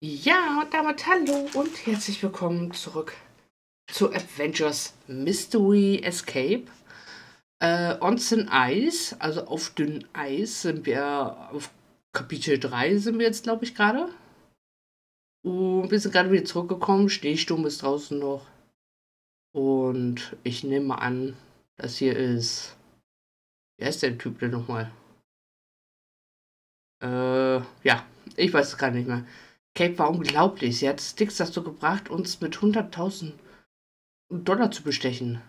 Ja, und damit hallo und herzlich willkommen zurück zu Adventures Mystery Escape. Äh, on thin Ice, also auf dünnem Eis, sind wir auf Kapitel 3 sind wir jetzt, glaube ich, gerade. Und wir sind gerade wieder zurückgekommen. Schneesturm ist draußen noch. Und ich nehme an, das hier ist. Wer ist der Typ denn nochmal? Äh, ja, ich weiß es gar nicht mehr. Kate war unglaublich. Sie hat Sticks dazu gebracht, uns mit 100.000 Dollar zu bestechen.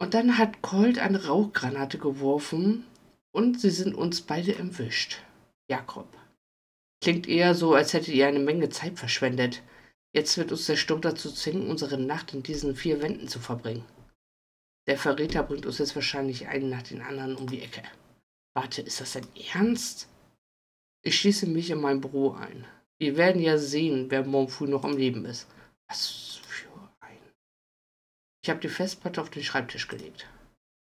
Und dann hat Colt eine Rauchgranate geworfen und sie sind uns beide entwischt. Jakob. Klingt eher so, als hättet ihr eine Menge Zeit verschwendet. Jetzt wird uns der Sturm dazu zwingen, unsere Nacht in diesen vier Wänden zu verbringen. Der Verräter bringt uns jetzt wahrscheinlich einen nach den anderen um die Ecke. Warte, ist das dein Ernst? Ich schließe mich in mein Büro ein. Wir werden ja sehen, wer morgen früh noch am Leben ist. Was für ein. Ich habe die Festplatte auf den Schreibtisch gelegt.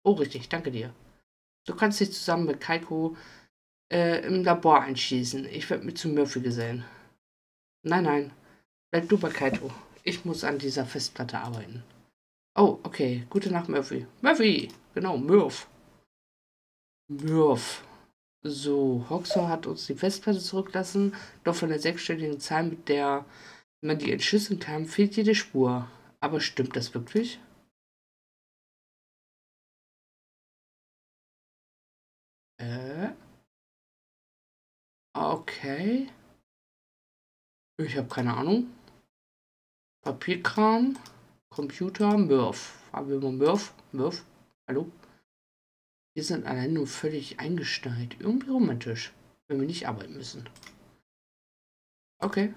Oh, richtig, danke dir. Du kannst dich zusammen mit Kaiko äh, im Labor einschließen. Ich werde mit zu Murphy gesellen. Nein, nein. Bleib du bei Kaito. Ich muss an dieser Festplatte arbeiten. Oh, okay. Gute Nacht, Murphy. Murphy! Genau, Murph. Murph. So, Hoxer hat uns die Festplatte zurücklassen, doch von der sechsstelligen Zahl, mit der man die entschlüsseln kann, fehlt jede Spur. Aber stimmt das wirklich? Äh? Okay. Ich habe keine Ahnung. Papierkram, Computer, Murph. Haben wir mal Murph? Murph? Hallo? Wir sind allein nur völlig eingestellt. Irgendwie romantisch, wenn wir nicht arbeiten müssen. Okay.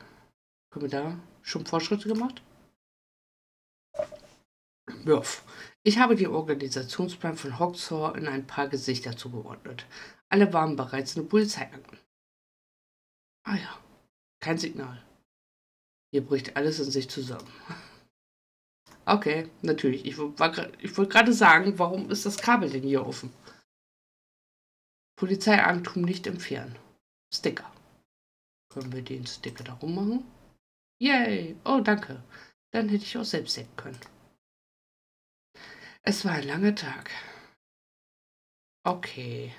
Können wir da schon Fortschritte gemacht? Wirf. Ich habe den Organisationsplan von Hoxor in ein paar Gesichter zugeordnet. Alle waren bereits in Polizeiakten. Ah ja, kein Signal. Hier bricht alles in sich zusammen. Okay, natürlich. Ich, ich wollte gerade sagen, warum ist das Kabel denn hier offen? Polizeieigentum nicht entfernen. Sticker. Können wir den Sticker da rummachen? Yay! Oh, danke. Dann hätte ich auch selbst denken können. Es war ein langer Tag. Okay.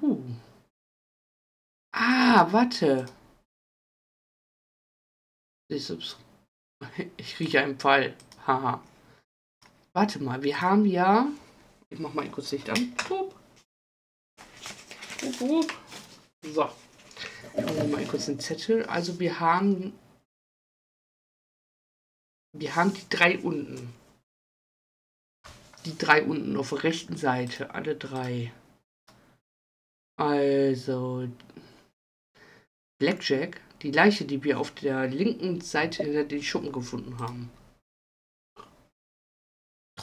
Uh. Ah, warte. Ich rieche einen Pfeil. Haha. Warte mal, wir haben ja ich mach mal kurz Licht an. Pup. Pup, pup. So. Schauen mal kurz den Zettel. Also wir haben. Wir haben die drei unten. Die drei unten auf der rechten Seite. Alle drei. Also. Blackjack. Die Leiche, die wir auf der linken Seite hinter den Schuppen gefunden haben.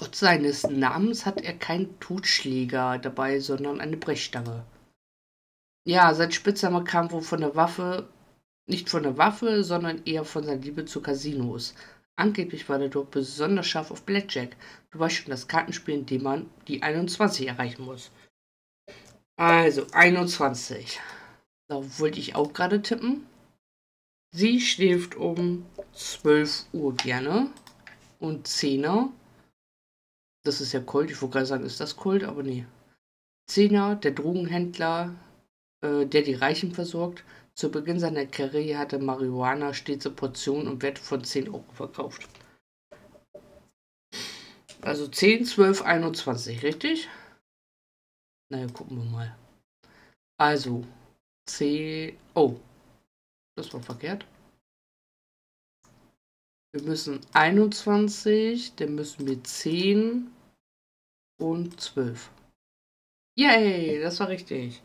Trotz seines Namens hat er keinen Totschläger dabei, sondern eine Brechstange. Ja, sein Spitzname kam wohl von der Waffe, nicht von der Waffe, sondern eher von seiner Liebe zu Casinos. Angeblich war er dort besonders scharf auf Blackjack. Du weißt schon, das Kartenspiel, in dem man die 21 erreichen muss. Also, 21. Da wollte ich auch gerade tippen. Sie schläft um 12 Uhr gerne. Und 10er das ist ja Kult. Ich wollte gerade sagen, ist das Kult, aber nee. Zehner, der Drogenhändler, äh, der die Reichen versorgt. Zu Beginn seiner Karriere hatte Marihuana stets Portionen und Wert von 10 Euro verkauft. Also 10, 12, 21, richtig? Naja, gucken wir mal. Also, C. Oh, das war verkehrt. Wir müssen 21, dann müssen wir 10 und 12. Yay, das war richtig.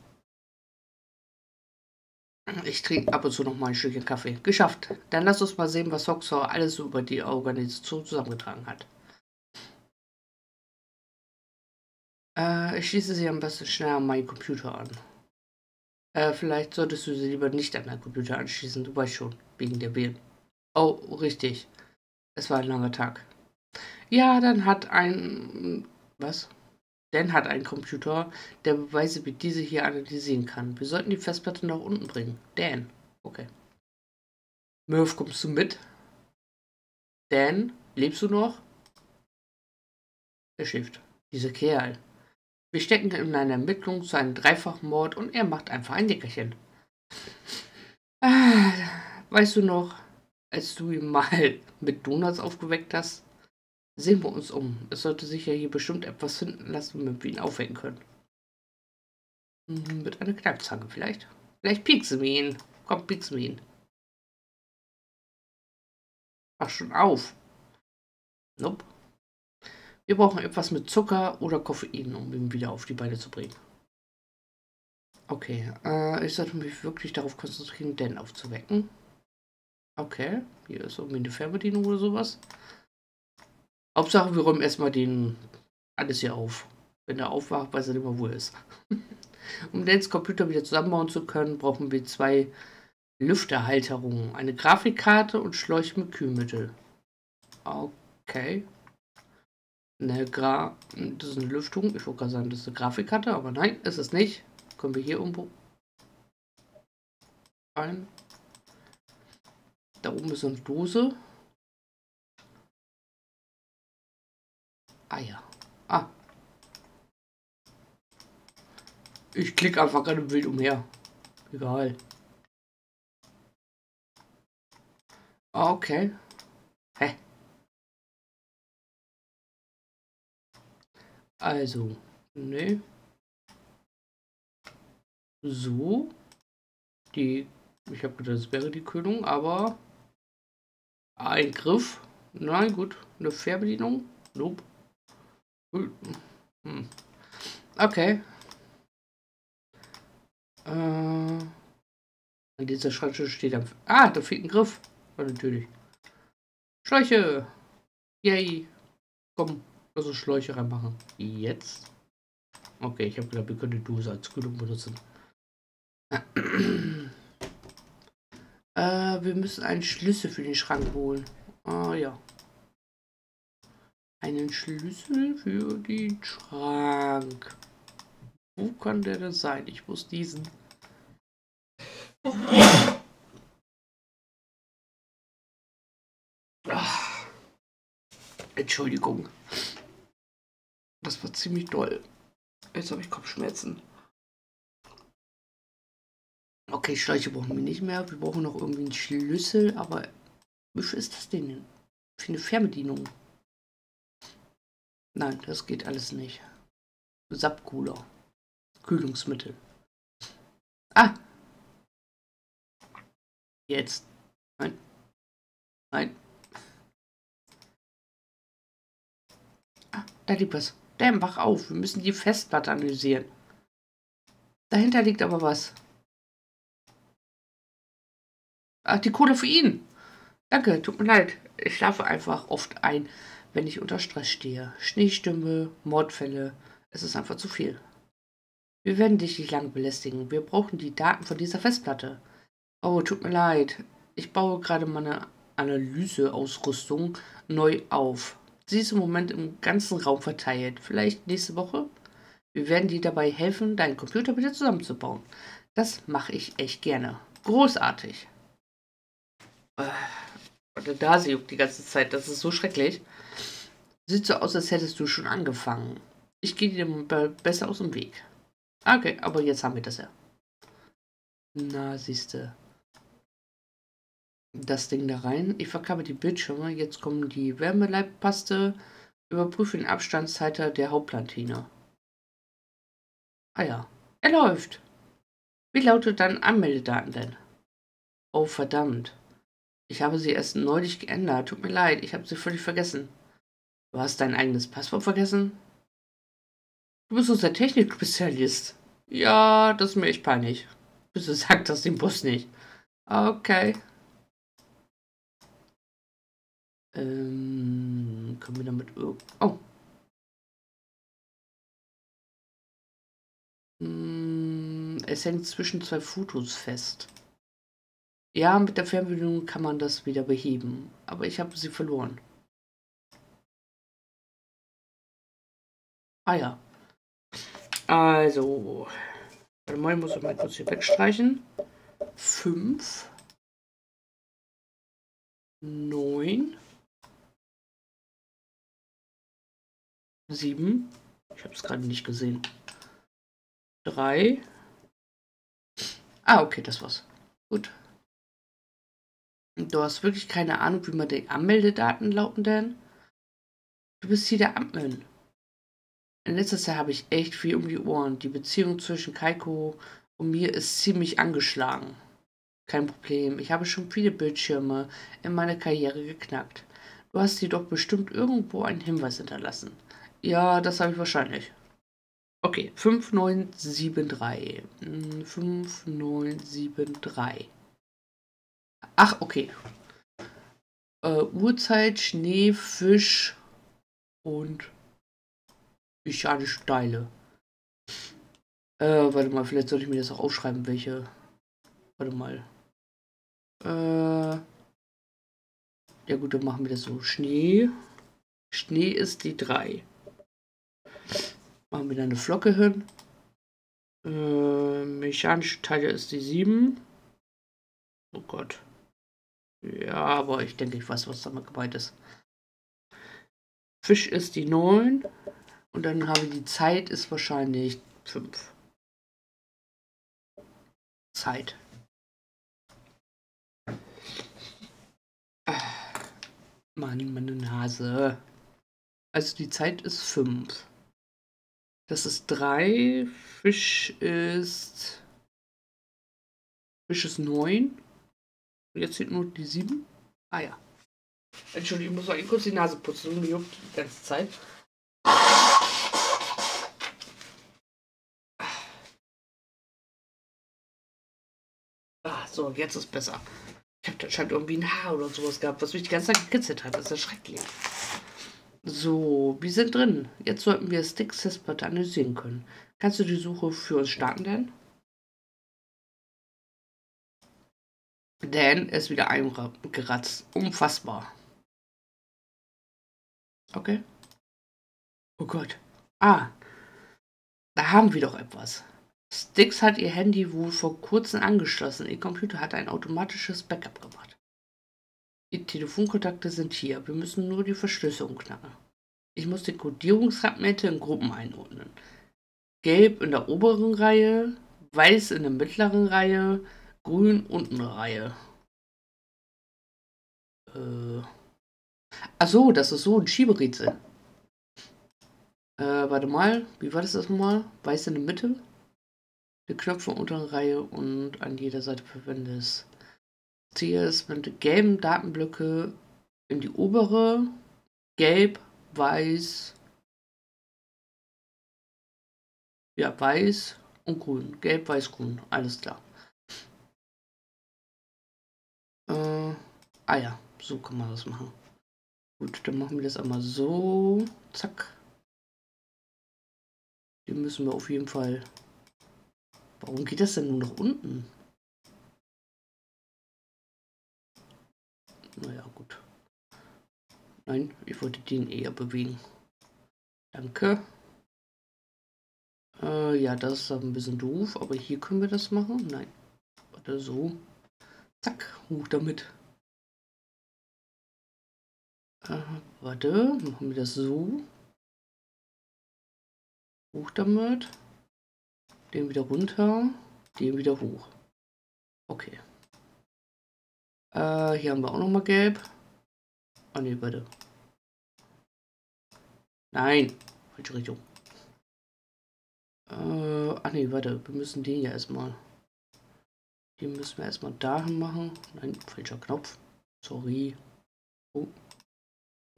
Ich trinke ab und zu noch mal ein Stückchen Kaffee. Geschafft. Dann lass uns mal sehen, was Hoxor alles über die Organisation zusammengetragen hat. Äh, ich schließe sie am besten schnell an meinen Computer an. Äh, vielleicht solltest du sie lieber nicht an deinen Computer anschließen. Du weißt schon, wegen der Wählen. Oh, richtig. Es war ein langer Tag. Ja, dann hat ein. Was? Dan hat einen Computer, der Beweise wie diese hier analysieren kann. Wir sollten die Festplatte nach unten bringen. Dan. Okay. Murph, kommst du mit? Dan, lebst du noch? Er schläft. Dieser Kerl. Wir stecken in einer Ermittlung zu einem Dreifachmord und er macht einfach ein Nickerchen. Ah, weißt du noch, als du ihn mal mit Donuts aufgeweckt hast? Sehen wir uns um. Es sollte sich ja hier bestimmt etwas finden lassen, womit wir ihn aufwecken können. Hm, mit einer Kneipzange vielleicht. Vielleicht pieksen wir ihn. Komm, pieksen wir ihn. Mach schon auf. Nope. Wir brauchen etwas mit Zucker oder Koffein, um ihn wieder auf die Beine zu bringen. Okay, äh, ich sollte mich wirklich darauf konzentrieren, Dan aufzuwecken. Okay, hier ist irgendwie eine Fernbedienung oder sowas. Hauptsache, wir räumen erstmal den alles hier auf. Wenn er aufwacht, weiß er nicht mehr, wo er ist. um Dans Computer wieder zusammenbauen zu können, brauchen wir zwei Lüfterhalterungen, eine Grafikkarte und Schläuche mit Kühlmittel. Okay. Eine Gra das ist eine Lüftung. Ich wollte gerade sagen, das ist eine Grafikkarte, aber nein, ist es nicht. Können wir hier irgendwo ein. Da oben ist eine Dose. Ah ja. Ah. Ich klicke einfach gerade wild umher. Egal. Ah, okay. Hä? Also, ne. So. Die, ich habe gedacht, das wäre die Kühlung, aber ein Griff. Nein, gut. Eine Fährbedienung. Nope. Hm. Okay. Äh, an dieser Schranke steht am... Ah, da fehlt ein Griff. Ja, natürlich. Schläuche. Yay. Komm, also Schläuche reinmachen. Jetzt. Okay, ich habe gedacht, wir können die Dose als Kühlung benutzen. Äh, wir müssen einen Schlüssel für den Schrank holen. Ah ja einen Schlüssel für den Schrank. Wo kann der denn sein? Ich muss diesen. Ach. Entschuldigung. Das war ziemlich doll. Jetzt habe ich Kopfschmerzen. Okay, Schläuche brauchen wir nicht mehr. Wir brauchen noch irgendwie einen Schlüssel, aber wie ist das denn für eine Fernbedienung? Nein, das geht alles nicht. Sappcooler. Kühlungsmittel. Ah! Jetzt. Nein. Nein. Ah, da liegt was. Damn, wach auf. Wir müssen die Festplatte analysieren. Dahinter liegt aber was. Ach, die Kohle für ihn. Danke, tut mir leid. Ich schlafe einfach oft ein wenn ich unter Stress stehe. Schneestürme, Mordfälle, es ist einfach zu viel. Wir werden dich nicht lange belästigen. Wir brauchen die Daten von dieser Festplatte. Oh, tut mir leid. Ich baue gerade meine Analyseausrüstung neu auf. Sie ist im Moment im ganzen Raum verteilt. Vielleicht nächste Woche? Wir werden dir dabei helfen, deinen Computer wieder zusammenzubauen. Das mache ich echt gerne. Großartig. Äh, da sie juckt die ganze Zeit. Das ist so schrecklich. Sieht so aus, als hättest du schon angefangen. Ich gehe dir besser aus dem Weg. Okay, aber jetzt haben wir das ja. Na, siehste. Das Ding da rein. Ich verkabel die Bildschirme. Jetzt kommen die Wärmeleitpaste. Überprüfe den Abstandshalter der Hauptplantine. Ah ja. Er läuft. Wie lautet dein Anmeldedaten denn? Oh, verdammt. Ich habe sie erst neulich geändert. Tut mir leid, ich habe sie völlig vergessen. Du hast dein eigenes Passwort vergessen? Du bist unser Technikspezialist. Ja, das ist mir echt peinlich. Bitte sag das dem Bus nicht. Okay. Ähm, können wir damit... Oh. Hm, es hängt zwischen zwei Fotos fest. Ja, mit der Fernbedienung kann man das wieder beheben. Aber ich habe sie verloren. Ah ja. Also, warte mal, ich muss mal kurz hier wegstreichen. 5, 9, 7, ich habe es gerade nicht gesehen. 3, ah, okay, das war's. Gut. Du hast wirklich keine Ahnung, wie man die Anmeldedaten lauten denn? Du bist hier der Amtmann. In letzter Zeit habe ich echt viel um die Ohren. Die Beziehung zwischen Kaiko und mir ist ziemlich angeschlagen. Kein Problem, ich habe schon viele Bildschirme in meiner Karriere geknackt. Du hast dir doch bestimmt irgendwo einen Hinweis hinterlassen. Ja, das habe ich wahrscheinlich. Okay, 5973. 5973. Ach, okay. Äh, Uhrzeit, Schnee, Fisch und mechanische Teile. Äh, warte mal, vielleicht sollte ich mir das auch aufschreiben, welche. Warte mal. Äh. Ja gut, dann machen wir das so. Schnee. Schnee ist die 3. Machen wir da eine Flocke hin. Äh, mechanische Teile ist die 7. Oh Gott. Ja, aber ich denke, ich weiß, was damit gemeint ist. Fisch ist die 9. Und dann habe ich die Zeit ist wahrscheinlich 5. Zeit. Mann, meine Nase. Also die Zeit ist 5. Das ist 3. Fisch ist. Fisch ist 9. Jetzt sind nur die 7. Ah ja. Entschuldigung, ich muss mal kurz die Nase putzen. Mir juckt die ganze Zeit. So, jetzt ist besser. Ich habe anscheinend irgendwie ein Haar oder sowas gehabt, was mich die ganze Zeit gekitzelt hat. Das ist ja schrecklich. So, wir sind drin. Jetzt sollten wir Sticks Festplatte analysieren können. Kannst du die Suche für uns starten, Dan? Dan ist wieder eingeratzt. Unfassbar. Okay. Oh Gott. Ah. Da haben wir doch etwas. Styx hat ihr Handy wohl vor kurzem angeschlossen. Ihr Computer hat ein automatisches Backup gemacht. Die Telefonkontakte sind hier. Wir müssen nur die Verschlüsselung knacken. Ich muss die Codierungsfragmente in Gruppen einordnen. Gelb in der oberen Reihe, weiß in der mittleren Reihe, grün unten Reihe. Äh. Achso, das ist so ein Schieberätsel. Äh, warte mal, wie war das das nochmal? Weiß in der Mitte, die Knöpfe unter Reihe und an jeder Seite verwendest. Ziehe es mit gelben Datenblöcke in die obere, gelb, weiß, ja, weiß und grün. Gelb, weiß, grün, alles klar. Äh, ah ja, so kann man das machen. Gut, dann machen wir das einmal so. Zack. Die müssen wir auf jeden Fall Warum geht das denn nur nach unten? Naja, gut. Nein, ich wollte den eher bewegen. Danke. Äh, ja, das ist ein bisschen doof, aber hier können wir das machen. Nein. Oder so. Zack, hoch damit. Äh, warte, machen wir das so. Hoch damit. Den wieder runter. Den wieder hoch. Okay. Äh, hier haben wir auch noch mal gelb. Ah ne, warte. Nein, falsche Richtung. Äh, ach ne, warte, wir müssen den ja erstmal. Den müssen wir erstmal dahin machen. Nein, falscher Knopf. Sorry. Oh.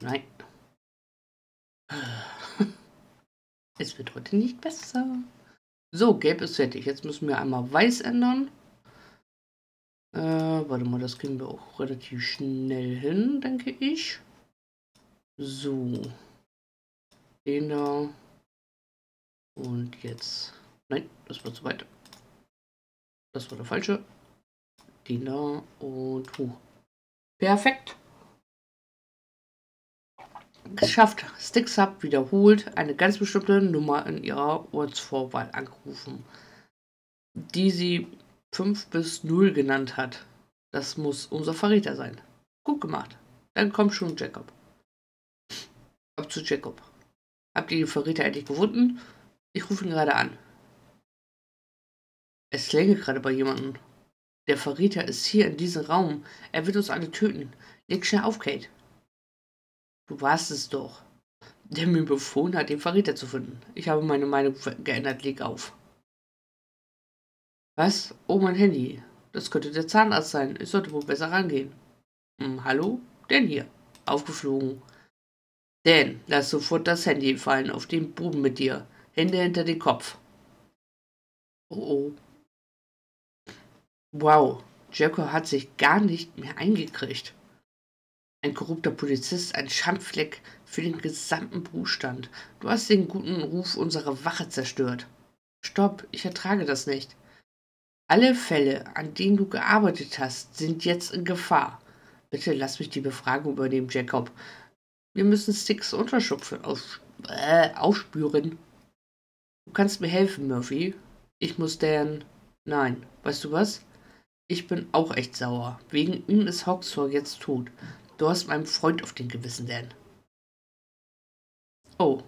Nein. Es wird heute nicht besser. So, gelb ist fertig. Jetzt müssen wir einmal weiß ändern. Äh, warte mal, das kriegen wir auch relativ schnell hin, denke ich. So. Den da. Und jetzt. Nein, das war zu weit. Das war der falsche. Den da und hoch. Perfekt. geschafft. Sticks Hub wiederholt eine ganz bestimmte Nummer in ihrer Ortsvorwahl angerufen, die sie 5 bis 0 genannt hat. Das muss unser Verräter sein. Gut gemacht. Dann kommt schon Jacob. Ab zu Jacob. Habt ihr den Verräter endlich gefunden? Ich rufe ihn gerade an. Es klingelt gerade bei jemandem. Der Verräter ist hier in diesem Raum. Er wird uns alle töten. Leg schnell auf, Kate. Du warst es doch. Der mir befohlen hat, den Verräter zu finden. Ich habe meine Meinung geändert. Leg auf. Was? Oh, mein Handy. Das könnte der Zahnarzt sein. Ich sollte wohl besser rangehen. Hm, hallo? Dan hier. Aufgeflogen. Dan, lass sofort das Handy fallen auf den Buben mit dir. Hände hinter den Kopf. Oh oh. Wow, Jericho hat sich gar nicht mehr eingekriegt. Ein korrupter Polizist, ein Schandfleck für den gesamten Berufsstand. Du hast den guten Ruf unserer Wache zerstört. Stopp, ich ertrage das nicht. Alle Fälle, an denen du gearbeitet hast, sind jetzt in Gefahr. Bitte lass mich die Befragung übernehmen, Jacob. Wir müssen Sticks Unterschupfe auf, äh, aufspüren. Du kannst mir helfen, Murphy. Ich muss deren. Nein, weißt du was? Ich bin auch echt sauer. Wegen ihm ist Hawkshaw jetzt tot. Du hast meinem Freund auf den Gewissen, Dan. Oh.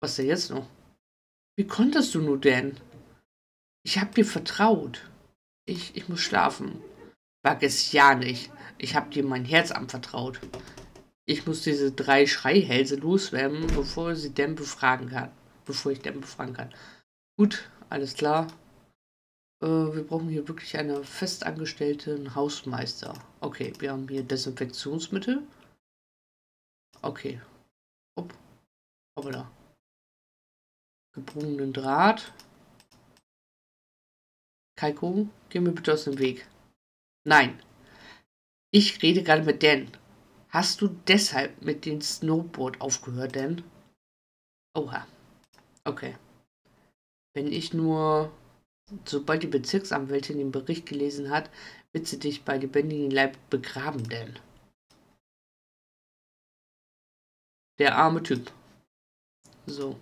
Was denn jetzt noch? Wie konntest du nur, Dan? Ich hab dir vertraut. Ich, ich muss schlafen. Wag es ja nicht. Ich hab dir mein Herz anvertraut. Ich muss diese drei Schreihälse loswerden, bevor sie Dan befragen kann. Bevor ich Dan befragen kann. Gut, alles klar. Äh, wir brauchen hier wirklich eine festangestellten Hausmeister. Okay, wir haben hier Desinfektionsmittel. Okay. Hopp. Hoppala. Gebogenen Draht. Kaiko, geh mir bitte aus dem Weg. Nein. Ich rede gerade mit Dan. Hast du deshalb mit dem Snowboard aufgehört, Dan? Oha. Okay. Wenn ich nur Sobald die Bezirksanwältin den Bericht gelesen hat, wird sie dich bei lebendigem Leib begraben, denn. Der arme Typ. So.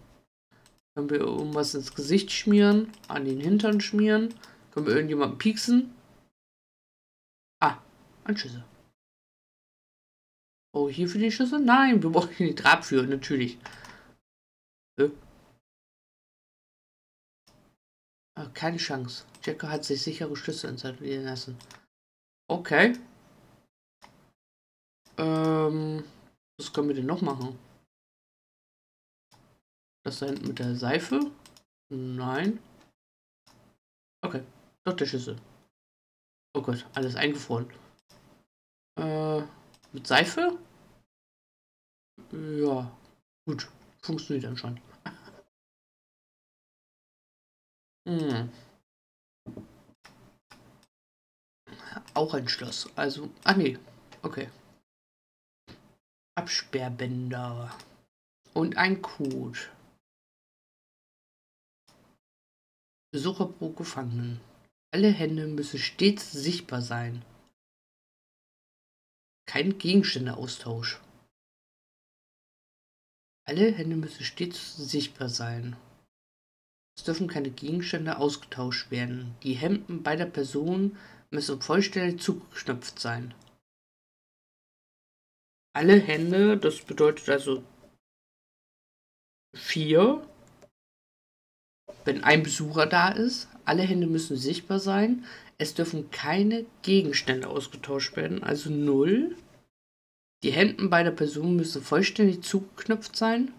Können wir irgendwas ins Gesicht schmieren, an den Hintern schmieren? Können wir irgendjemanden pieksen? Ah, ein Schüssel. Oh, hier für die Schüssel? Nein, wir brauchen die Draht für, natürlich. Äh, Ah, keine Chance. Jacko hat sich sichere Schlüssel installieren lassen. Okay. Ähm, was können wir denn noch machen? Das da hinten mit der Seife? Nein. Okay, doch der Schlüssel. Oh Gott, alles eingefroren. Äh, mit Seife? Ja, gut. Funktioniert dann Hm. Auch ein Schloss. Also, ah nee, okay. Absperrbänder. Und ein Code. Besucher pro Gefangenen. Alle Hände müssen stets sichtbar sein. Kein Gegenständeaustausch. Alle Hände müssen stets sichtbar sein. Es dürfen keine Gegenstände ausgetauscht werden. Die Hemden beider Personen müssen vollständig zugeknöpft sein. Alle Hände, das bedeutet also vier. Wenn ein Besucher da ist, alle Hände müssen sichtbar sein. Es dürfen keine Gegenstände ausgetauscht werden, also null. Die Hemden beider Personen müssen vollständig zugeknöpft sein.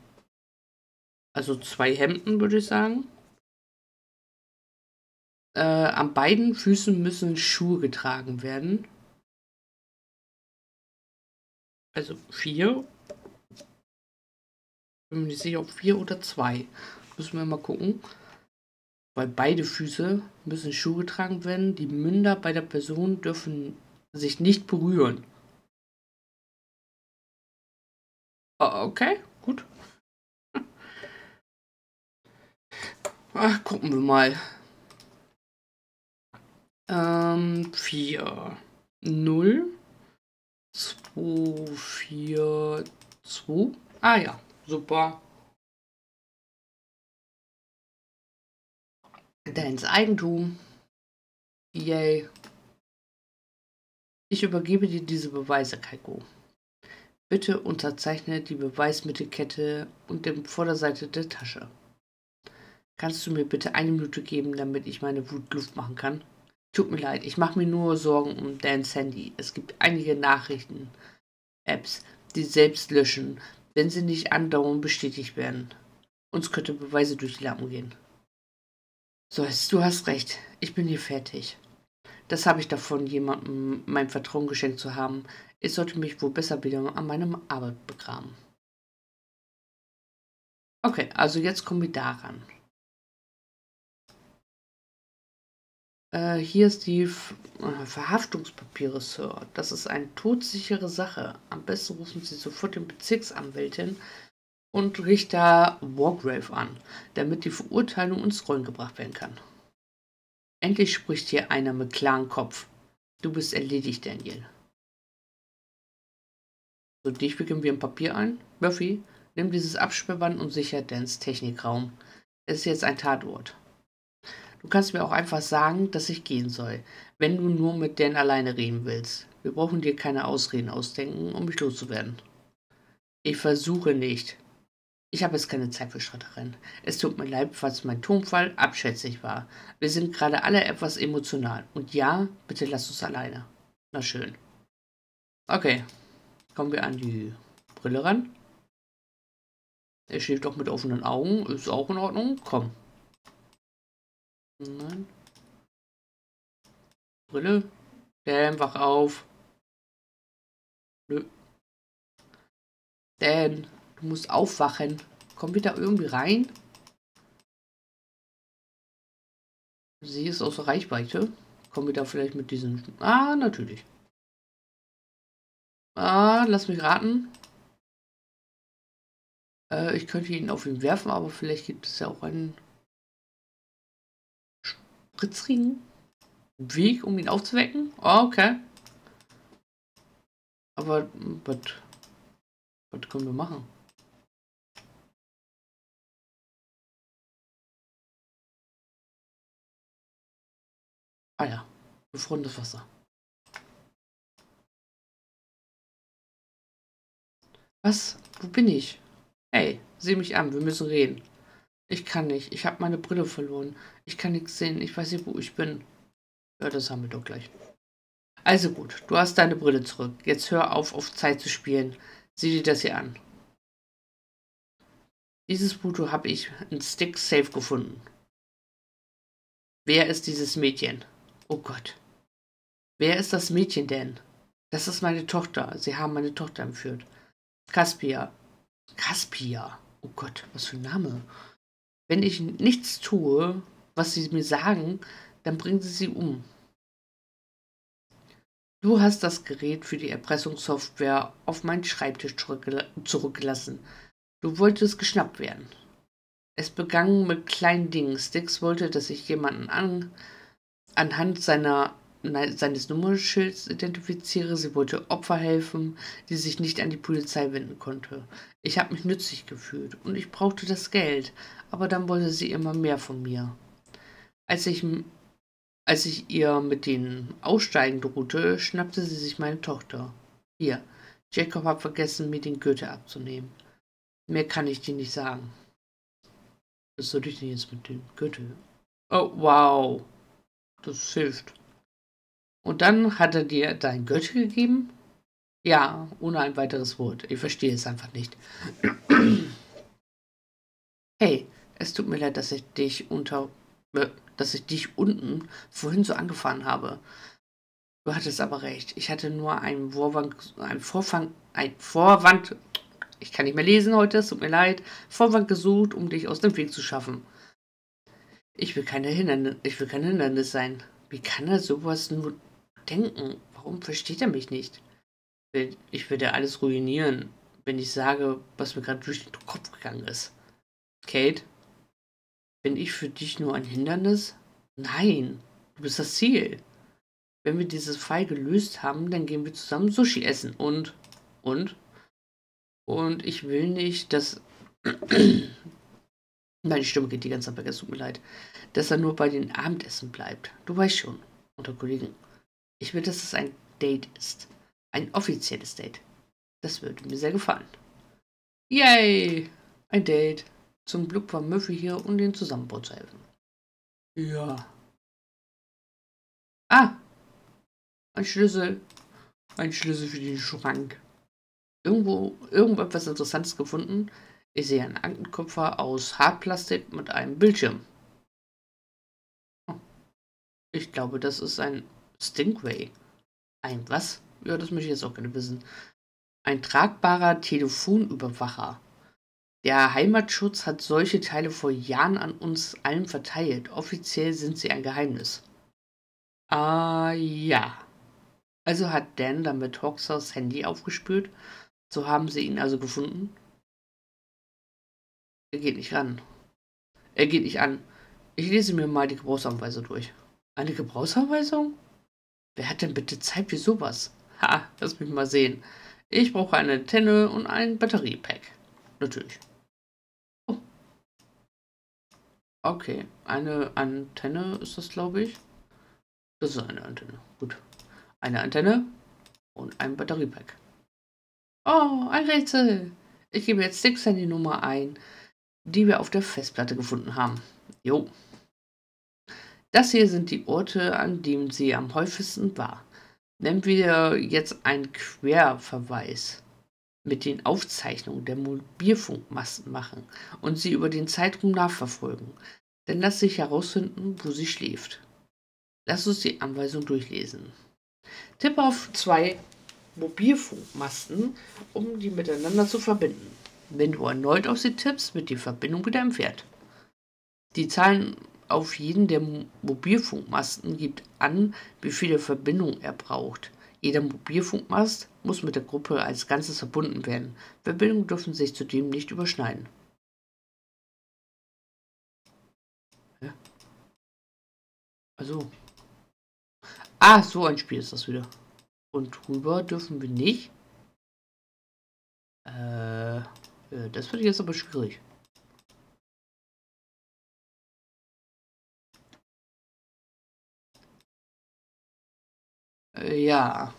Also zwei Hemden, würde ich sagen. Äh, an beiden Füßen müssen Schuhe getragen werden. Also vier. Bin mir nicht sicher, ob vier oder zwei. Müssen wir mal gucken. Weil beide Füße müssen Schuhe getragen werden. Die Münder bei der Person dürfen sich nicht berühren. Okay, gut. Ach, gucken wir mal. Ähm, 4. 0. 2, 4, 2. Ah ja, super. Deins Eigentum. Yay. Ich übergebe dir diese Beweise, Kaiko. Bitte unterzeichne die Beweismittelkette und die Vorderseite der Tasche. Kannst du mir bitte eine Minute geben, damit ich meine Wut Luft machen kann? Tut mir leid, ich mache mir nur Sorgen um Dans Handy. Es gibt einige Nachrichten, Apps, die selbst löschen, wenn sie nicht andauernd bestätigt werden. Uns könnte Beweise durch die Lampen gehen. So, du hast recht. Ich bin hier fertig. Das habe ich davon, jemandem mein Vertrauen geschenkt zu haben. Ich sollte mich wohl besser wieder an meinem Arbeit begraben. Okay, also jetzt kommen wir daran. Äh, hier ist die F äh, Verhaftungspapiere, Sir. Das ist eine todsichere Sache. Am besten rufen Sie sofort den Bezirksanwältin und Richter Wargrave an, damit die Verurteilung ins Rollen gebracht werden kann. Endlich spricht hier einer mit klarem Kopf. Du bist erledigt, Daniel. So, dich beginnen wir im Papier ein. Murphy, nimm dieses Absperrband und sicher Dans Technikraum. Es ist jetzt ein Tatort. Du kannst mir auch einfach sagen, dass ich gehen soll, wenn du nur mit Dan alleine reden willst. Wir brauchen dir keine Ausreden ausdenken, um mich loszuwerden. Ich versuche nicht. Ich habe jetzt keine Zeit für Streitereien. Es tut mir leid, falls mein Tonfall abschätzig war. Wir sind gerade alle etwas emotional. Und ja, bitte lass uns alleine. Na schön. Okay. Kommen wir an die Brille ran. Er schläft doch mit offenen Augen. Ist auch in Ordnung. Komm. Nein. Brille. Dan, wach auf. Nö. Dan, du musst aufwachen. Komm wieder irgendwie rein. Sie ist außer Reichweite. Kommen wir da vielleicht mit diesen... Ah, natürlich. Ah, lass mich raten. Äh, ich könnte ihn auf ihn werfen, aber vielleicht gibt es ja auch einen spritzrigen Weg, um ihn aufzuwecken? Oh, okay. Aber was, was können wir machen? Ah ja, gefrorenes Wasser. Was? Wo bin ich? Hey, sieh mich an, wir müssen reden. Ich kann nicht. Ich habe meine Brille verloren. Ich kann nichts sehen. Ich weiß nicht, wo ich bin. Ja, das haben wir doch gleich. Also gut, du hast deine Brille zurück. Jetzt hör auf, auf Zeit zu spielen. Sieh dir das hier an. Dieses Foto habe ich in Stick Safe gefunden. Wer ist dieses Mädchen? Oh Gott. Wer ist das Mädchen denn? Das ist meine Tochter. Sie haben meine Tochter entführt. Caspia. Caspia. Oh Gott, was für ein Name wenn ich nichts tue, was sie mir sagen, dann bringen sie sie um. Du hast das Gerät für die Erpressungssoftware auf meinen Schreibtisch zurückgelassen. Du wolltest geschnappt werden. Es begann mit kleinen Dingen. Stix wollte, dass ich jemanden an, anhand seiner seines Nummernschilds identifiziere. Sie wollte Opfer helfen, die sich nicht an die Polizei wenden konnte. Ich habe mich nützlich gefühlt und ich brauchte das Geld, aber dann wollte sie immer mehr von mir. Als ich, als ich ihr mit den Aussteigen drohte, schnappte sie sich meine Tochter. Hier, Jacob hat vergessen, mir den Gürtel abzunehmen. Mehr kann ich dir nicht sagen. Was soll ich denn jetzt mit dem Gürtel? Oh, wow. Das hilft. Und dann hat er dir dein Gürtel gegeben? Ja, ohne ein weiteres Wort. Ich verstehe es einfach nicht. hey, es tut mir leid, dass ich dich unter. Dass ich dich unten vorhin so angefahren habe. Du hattest aber recht. Ich hatte nur einen Vorwand, einen Vorfang, ein Vorwand. Ich kann nicht mehr lesen heute, es tut mir leid. Vorwand gesucht, um dich aus dem Weg zu schaffen. Ich will keine ich will kein Hindernis sein. Wie kann er sowas nur denken? Warum versteht er mich nicht? Ich würde alles ruinieren, wenn ich sage, was mir gerade durch den Kopf gegangen ist. Kate, bin ich für dich nur ein Hindernis? Nein, du bist das Ziel. Wenn wir dieses Fall gelöst haben, dann gehen wir zusammen Sushi essen und, und, Und ich will nicht, dass. Meine Stimme geht die ganze Zeit es tut mir leid. Dass er nur bei den Abendessen bleibt. Du weißt schon, unter Kollegen. Ich will, dass es ein Date ist. Ein offizielles Date. Das würde mir sehr gefallen. Yay! Ein Date. Zum Glück war Murphy hier, um den Zusammenbau zu helfen. Ja. Ah! Ein Schlüssel. Ein Schlüssel für den Schrank. Irgendwo, irgendetwas Interessantes gefunden. Ich sehe einen Aktenkoffer aus Hartplastik mit einem Bildschirm. Oh. Ich glaube, das ist ein Stingray. Ein was? Ja, das möchte ich jetzt auch gerne wissen. Ein tragbarer Telefonüberwacher. Der Heimatschutz hat solche Teile vor Jahren an uns allen verteilt. Offiziell sind sie ein Geheimnis. Ah, ja. Also hat Dan damit Hoxers Handy aufgespürt. So haben sie ihn also gefunden. Er geht nicht ran. Er geht nicht an. Ich lese mir mal die Gebrauchsanweisung durch. Eine Gebrauchsanweisung? Wer hat denn bitte Zeit für sowas? Ha, lass mich mal sehen. Ich brauche eine Antenne und ein Batteriepack. Natürlich. Okay, eine Antenne ist das, glaube ich. Das ist eine Antenne. Gut. Eine Antenne und ein Batteriepack. Oh, ein Rätsel. Ich gebe jetzt Sticks Nummer ein, die wir auf der Festplatte gefunden haben. Jo. Das hier sind die Orte, an denen sie am häufigsten war. Nennen wir jetzt einen Querverweis mit den Aufzeichnungen der Mobilfunkmasten machen und sie über den Zeitraum nachverfolgen. Dann lässt sich herausfinden, wo sie schläft. Lass uns die Anweisung durchlesen. Tippe auf zwei Mobilfunkmasten, um die miteinander zu verbinden. Wenn du erneut auf sie tippst, wird die Verbindung wieder entfernt. Die Zahlen auf jeden der Mobilfunkmasten gibt an, wie viele Verbindungen er braucht. Jeder Mobilfunkmast muss mit der Gruppe als Ganzes verbunden werden. Verbindungen dürfen sich zudem nicht überschneiden. Also. Ah, so ein Spiel ist das wieder. Und drüber dürfen wir nicht. Äh, das wird jetzt aber schwierig. Äh, ja.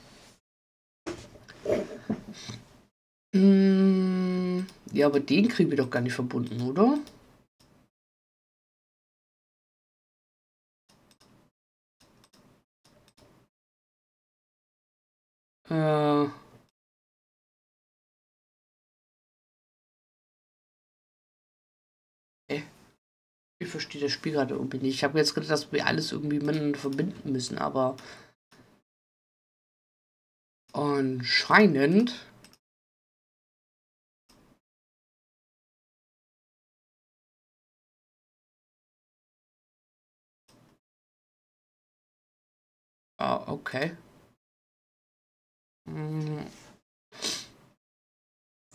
Hm, ja, aber den kriegen wir doch gar nicht verbunden, oder? Äh. Ich verstehe das Spiel gerade irgendwie nicht. Ich habe jetzt gedacht, dass wir alles irgendwie miteinander verbinden müssen, aber Anscheinend Ah, okay. Hm.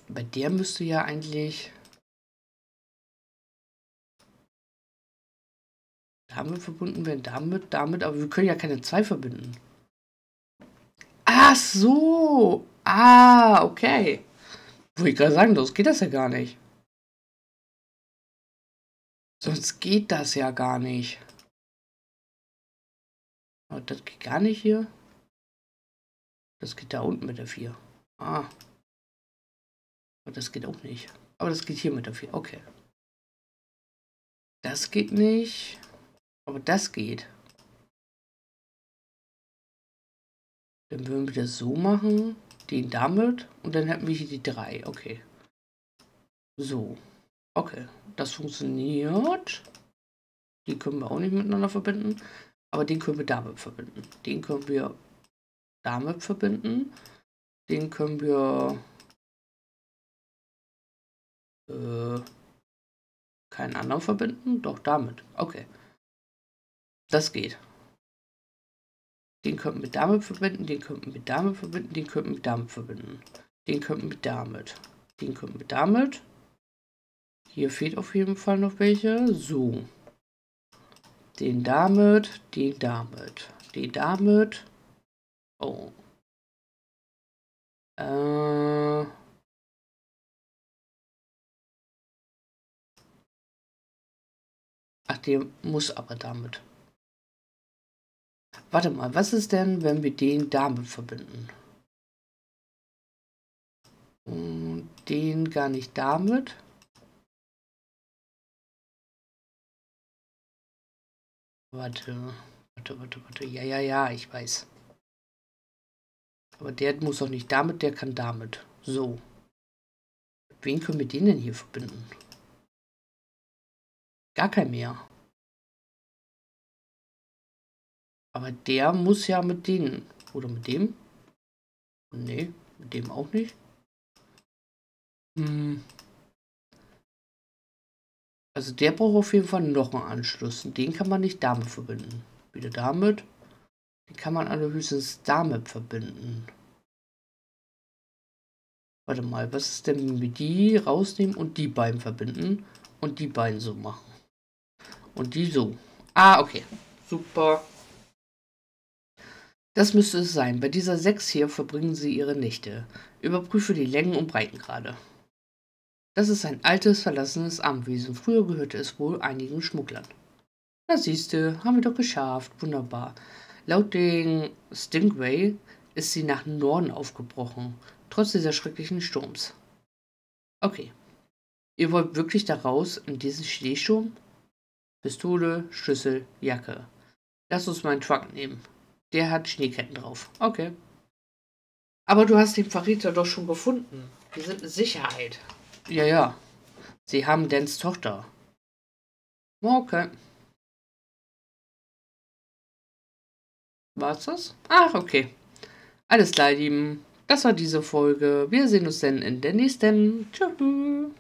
Bei der müsste ja eigentlich damit verbunden werden, damit, damit, aber wir können ja keine zwei verbinden. Ach so. Ah, okay. Wollte ich gerade sagen, los geht das ja gar nicht. Sonst geht das ja gar nicht. Aber das geht gar nicht hier. Das geht da unten mit der 4. Ah. Aber das geht auch nicht. Aber das geht hier mit der 4. Okay. Das geht nicht. Aber das geht. Dann würden wir das so machen. Den damit. Und dann hätten wir hier die drei. Okay. So. Okay. Das funktioniert. Die können wir auch nicht miteinander verbinden. Aber den können wir damit verbinden. Den können wir damit verbinden. Den können wir äh, keinen anderen verbinden. Doch damit. Okay. Das geht. Den könnten wir damit verbinden, den könnten wir damit verbinden, den könnten wir damit verbinden. Den könnten wir damit. Den könnten wir damit. Hier fehlt auf jeden Fall noch welche. So den damit, den damit, den damit. Oh. Äh. Ach, der muss aber damit. Warte mal, was ist denn, wenn wir den damit verbinden? Hm, den gar nicht damit. Warte, warte, warte, warte. Ja, ja, ja, ich weiß. Aber der muss doch nicht damit, der kann damit. So. Wen können wir den denn hier verbinden? Gar kein mehr. Aber der muss ja mit denen. Oder mit dem? Nee, mit dem auch nicht. Hm. Also der braucht auf jeden Fall noch einen Anschluss. Den kann man nicht damit verbinden. Wieder damit. Den kann man allerhöchstens damit verbinden. Warte mal, was ist denn, wenn wir die rausnehmen und die beiden verbinden und die beiden so machen? Und die so. Ah, okay. Super. Das müsste es sein. Bei dieser 6 hier verbringen Sie Ihre Nächte. Überprüfe die Längen und Breitengrade. Das ist ein altes, verlassenes Amtwesen. Früher gehörte es wohl einigen Schmugglern. Na siehste, haben wir doch geschafft. Wunderbar. Laut den Stingray ist sie nach Norden aufgebrochen, trotz dieser schrecklichen Sturms. Okay. Ihr wollt wirklich da raus in diesen Schneesturm? Pistole, Schlüssel, Jacke. Lass uns meinen Truck nehmen. Der hat Schneeketten drauf. Okay. Aber du hast den Verräter doch schon gefunden. Wir sind in Sicherheit. Ja, ja. Sie haben Dans Tochter. Okay. War's das? Ach, okay. Alles klar, Lieben. Das war diese Folge. Wir sehen uns dann in der nächsten. Tschüss.